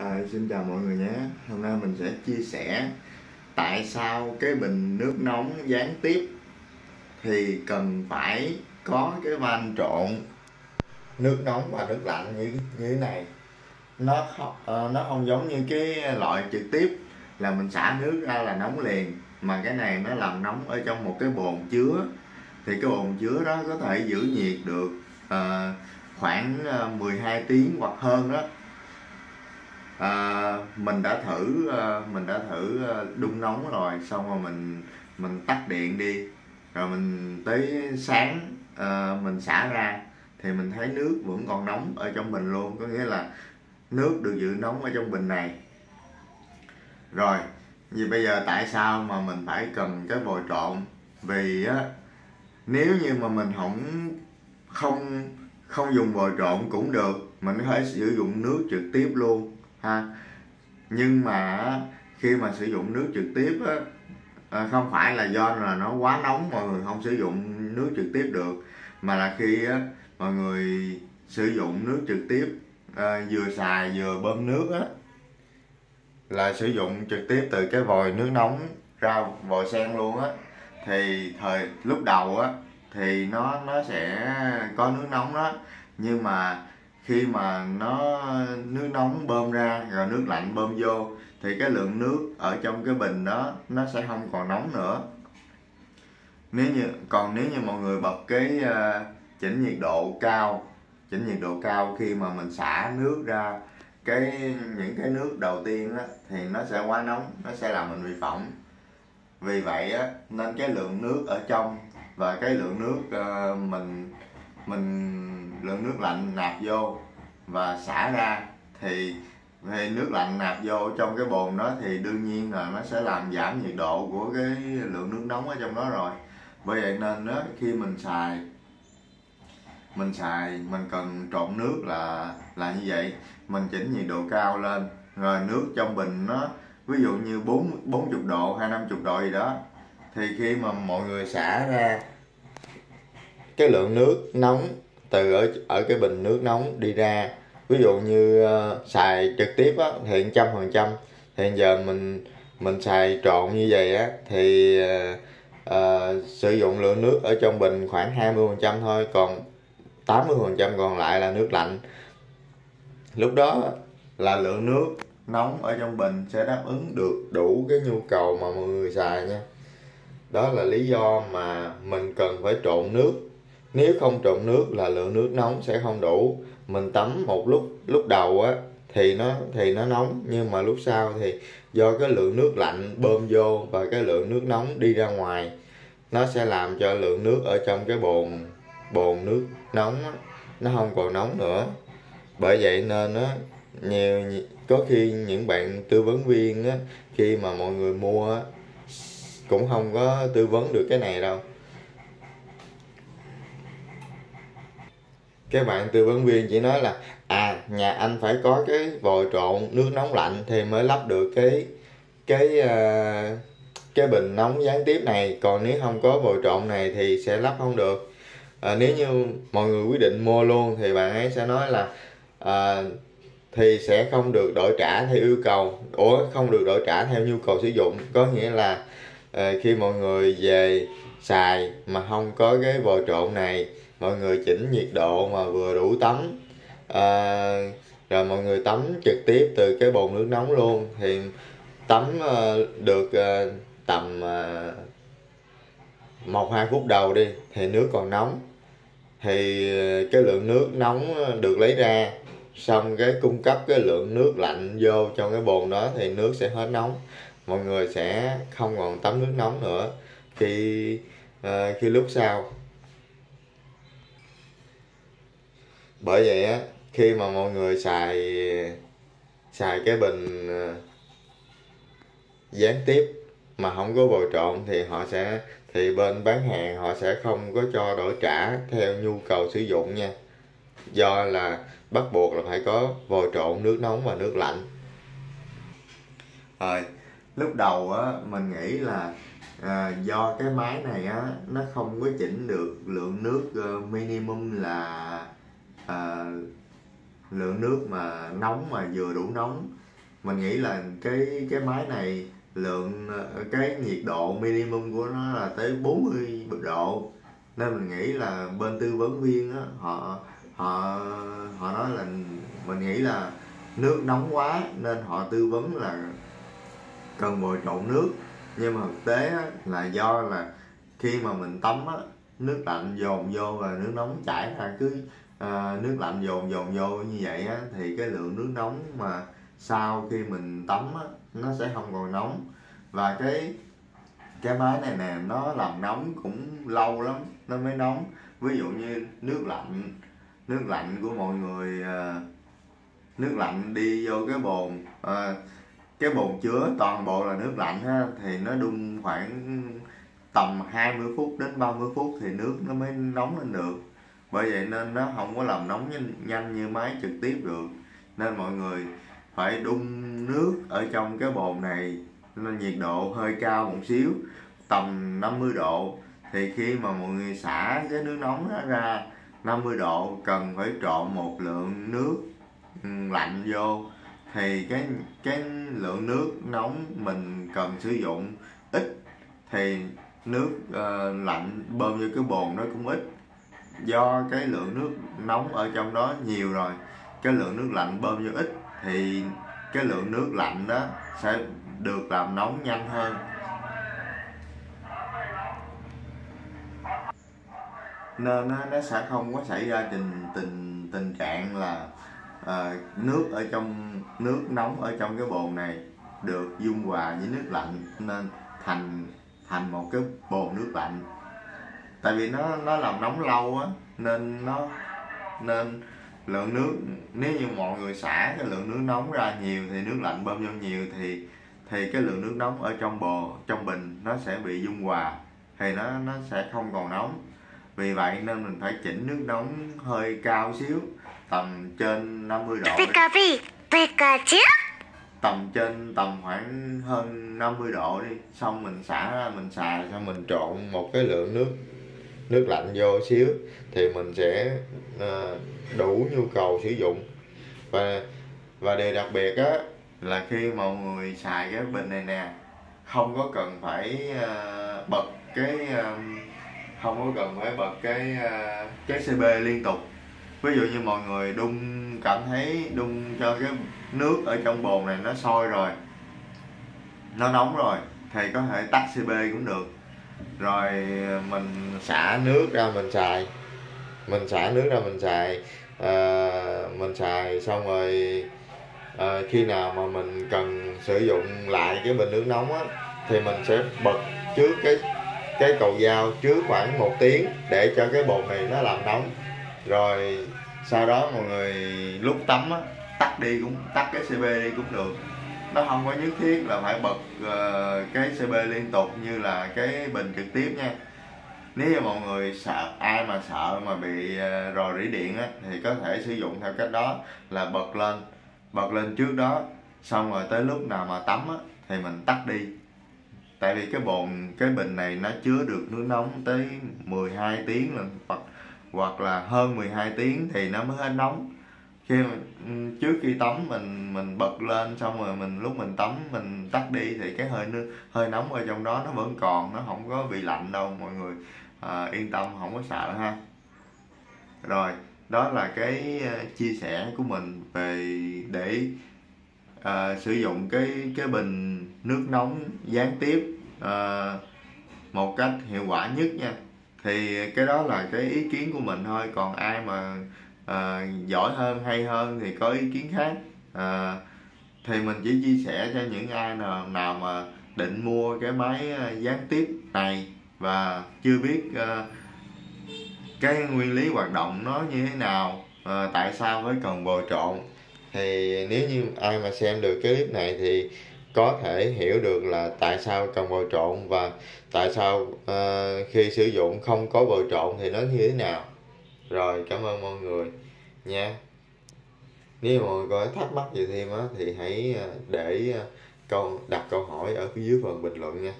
À, xin chào mọi người nhé. Hôm nay mình sẽ chia sẻ tại sao cái bình nước nóng gián tiếp thì cần phải có cái van trộn nước nóng và nước lạnh như như thế này. Nó không ờ, nó không giống như cái loại trực tiếp là mình xả nước ra là nóng liền mà cái này nó làm nóng ở trong một cái bồn chứa. Thì cái bồn chứa đó có thể giữ nhiệt được uh, khoảng ờ, 12 tiếng hoặc hơn đó à, mình đã thử à, mình đã thử à, đun nóng rồi xong rồi mình mình tắt điện đi. Rồi mình tới sáng à, mình xả ra thì mình thấy nước vẫn còn nóng ở trong bình luôn. Có nghĩa là nước được giữ nóng ở trong bình này. Rồi vì bây giờ tại sao mà mình phải cần cái vòi trộn? Vì á nếu như mà mình không không không dùng vòi trộn cũng được. Mình có thể sử dụng nước trực tiếp luôn ha. Nhưng mà khi mà sử dụng nước trực tiếp á à, không phải là do là nó quá nóng mọi người không sử dụng nước trực tiếp được mà là khi á mọi người sử dụng nước trực tiếp à, vừa xài vừa bơm nước á là sử dụng trực tiếp từ cái vòi nước nóng ra vòi sen luôn á. Thì thời lúc đầu á thì nó nó sẽ có nước nóng đó nhưng mà khi mà nó nước nóng bơm ra rồi nước lạnh bơm vô thì cái lượng nước ở trong cái bình đó nó sẽ không còn nóng nữa. Nếu như còn nếu như mọi người bật cái uh, chỉnh nhiệt độ cao chỉnh nhiệt độ cao khi mà mình xả nước ra cái những cái nước đầu tiên đó, thì nó sẽ quá nóng nó sẽ làm mình bị phỏng. Vì vậy á, nên cái lượng nước ở trong và cái lượng nước uh, mình mình lượng nước lạnh nạp vô và xả ra, thì thì nước lạnh nạp vô trong cái bồn đó thì đương nhiên là nó sẽ làm giảm nhiệt độ của cái lượng nước nóng ở trong đó rồi. Bởi vậy nên đó khi mình xài mình xài, mình cần trộn nước là là như vậy. Mình chỉnh nhiệt độ cao lên, rồi nước trong bình nó, ví dụ như bốn bốn chục độ hay năm chục độ gì đó, thì khi mà mọi người xả ra cái lượng nước nóng từ ở ở cái bình nước nóng đi ra. Ví dụ như uh, xài trực tiếp á thì trăm phần trăm. Thì giờ mình mình xài trộn như vậy á thì uh, uh, sử dụng lượng nước ở trong bình khoảng 20 phần trăm thôi còn 80 phần trăm còn lại là nước lạnh. Lúc đó là lượng nước nóng ở trong bình sẽ đáp ứng được đủ cái nhu cầu mà mọi người xài nha. Đó là lý do mà mình cần phải trộn nước nếu không trộn nước là lượng nước nóng sẽ không đủ. Mình tắm một lúc lúc đầu á thì nó thì nó nóng nhưng mà lúc sau thì do cái lượng nước lạnh bơm vô và cái lượng nước nóng đi ra ngoài nó sẽ làm cho lượng nước ở trong cái bồn bồn nước nóng á, nó không còn nóng nữa. Bởi vậy nên á nhiều có khi những bạn tư vấn viên á khi mà mọi người mua á cũng không có tư vấn được cái này đâu. Cái bạn tư vấn viên chỉ nói là à nhà anh phải có cái vòi trộn nước nóng lạnh thì mới lắp được cái cái uh, cái bình nóng gián tiếp này. Còn nếu không có vòi trộn này thì sẽ lắp không được. À, nếu như mọi người quyết định mua luôn thì bạn ấy sẽ nói là à, thì sẽ không được đổi trả theo yêu cầu. Ủa không được đổi trả theo nhu cầu sử dụng. Có nghĩa là à, khi mọi người về xài mà không có cái vòi trộn này mọi người chỉnh nhiệt độ mà vừa đủ tắm. À, rồi mọi người tắm trực tiếp từ cái bồn nước nóng luôn. Thì tắm uh, được uh, tầm à, một hai phút đầu đi thì nước còn nóng. Thì cái lượng nước nóng được lấy ra xong cái cung cấp cái lượng nước lạnh vô trong cái bồn đó thì nước sẽ hết nóng. Mọi người sẽ không còn tắm nước nóng nữa khi uh, khi lúc sau. Bởi vậy á khi mà mọi người xài xài cái bình ờ, gián tiếp mà không có bồi trộn thì họ sẽ thì bên bán hàng họ sẽ không có cho đổi trả theo nhu cầu sử dụng nha. Do là bắt buộc là phải có vòi trộn nước nóng và nước lạnh. Rồi lúc đầu á mình nghĩ là à, do cái máy này á nó không có chỉnh được lượng nước uh, minimum là à, lượng nước mà nóng mà vừa đủ nóng. Mình nghĩ là cái cái máy này lượng cái nhiệt độ minimum của nó là tới 40 độ. Nên mình nghĩ là bên tư vấn viên á họ họ họ nói là mình nghĩ là nước nóng quá nên họ tư vấn là cần bồi trộn nước. Nhưng mà thực tế á, là do là khi mà mình tắm á, nước lạnh dồn vô và nước nóng chảy ra cứ à, nước lạnh dồn dồn vô như vậy á, thì cái lượng nước nóng mà sau khi mình tắm á, nó sẽ không còn nóng. Và cái cái máy này nè nó làm nóng cũng lâu lắm nó mới nóng. Ví dụ như nước lạnh nước lạnh của mọi người à, nước lạnh đi vô cái bồn à, cái bồn chứa toàn bộ là nước lạnh ha thì nó đun khoảng tầm 20 phút đến 30 phút thì nước nó mới nóng lên được bởi vậy nên nó không có làm nóng nhanh, như máy trực tiếp được. Nên mọi người phải đun nước ở trong cái bồn này. Nên nhiệt độ hơi cao một xíu tầm 50 độ. Thì khi mà mọi người xả cái nước nóng đó ra 50 độ cần phải trộn một lượng nước ừ, lạnh vô. Thì cái cái lượng nước nóng mình cần sử dụng ít. Thì nước uh, lạnh bơm vô cái bồn nó cũng ít do cái lượng nước nóng ở trong đó nhiều rồi cái lượng nước lạnh bơm vô ít thì cái lượng nước lạnh đó sẽ được làm nóng nhanh hơn. Nên nó, nó sẽ không có xảy ra tình tình tình trạng là à, nước ở trong nước nóng ở trong cái bồn này được dung hòa với nước lạnh nên thành thành một cái bồn nước lạnh tại vì nó nó làm nóng lâu á nên nó nên lượng nước nếu như mọi người xả cái lượng nước nóng ra nhiều thì nước lạnh bơm vô nhiều thì thì cái lượng nước nóng ở trong bồ trong bình nó sẽ bị dung hòa thì nó nó sẽ không còn nóng. Vì vậy nên mình phải chỉnh nước nóng hơi cao xíu tầm trên 50 độ. Tầm trên tầm khoảng hơn 50 độ đi xong mình xả ra mình xài xong mình trộn một cái lượng nước nước lạnh vô xíu thì mình sẽ ờ, đủ nhu cầu sử dụng. Và và điều đặc biệt á, là khi mọi người xài cái bình này nè, không có cần phải ờ, bật cái ờ, không có cần phải bật cái cái cb liên tục. Ví dụ như mọi người đun, cảm thấy đun cho cái nước ở trong bồn này nó sôi rồi, nó nóng rồi, thì có thể tắt cb cũng được rồi ờ, mình xả nước ra mình xài. Mình xả nước ra mình xài. À, mình xài xong rồi à, khi nào mà mình cần sử dụng lại cái bình nước nóng á thì mình sẽ bật trước cái cái cầu dao trước khoảng một tiếng để cho cái bột này nó làm nóng. Rồi sau đó mọi người lúc tắm á tắt đi cũng tắt cái cb đi cũng được nó không có nhất thiết là phải bật uh, cái cb liên tục như là cái bình trực tiếp nha. Nếu như mọi người sợ ai mà sợ mà bị uh, rò rỉ điện á thì có thể sử dụng theo cách đó là bật lên bật lên trước đó xong rồi tới lúc nào mà tắm á thì mình tắt đi. Tại vì cái bồn cái bình này nó chứa được nước nóng tới 12 tiếng lần hoặc hoặc là hơn 12 tiếng thì nó mới hết nóng khi mà ừ, trước khi tắm mình mình bật lên xong rồi mình lúc mình tắm mình tắt đi thì cái hơi nước hơi nóng ở trong đó nó vẫn còn nó không có bị lạnh đâu mọi người à, yên tâm không có sợ ha. Rồi đó là cái ờ, chia sẻ của mình về để à, sử dụng cái cái bình nước nóng gián tiếp à, một cách hiệu quả nhất nha. Thì cái đó là cái ý kiến của mình thôi còn ai mà à, giỏi hơn hay hơn thì có ý kiến khác. À, thì mình chỉ chia sẻ cho những ai nào nào mà định mua cái máy à, gián tiếp này và chưa biết à, cái nguyên lý hoạt động nó như thế nào à, tại sao phải cần bồi trộn. Thì nếu như ai mà xem được cái clip này thì có thể hiểu được là tại sao cần bồi trộn và tại sao uh, khi sử dụng không có bồi trộn thì nó như thế nào. Rồi cảm ơn mọi người nha. Nếu mọi người có thắc mắc gì thêm á, thì hãy à, để à, câu, đặt câu hỏi ở phía dưới phần bình luận nha.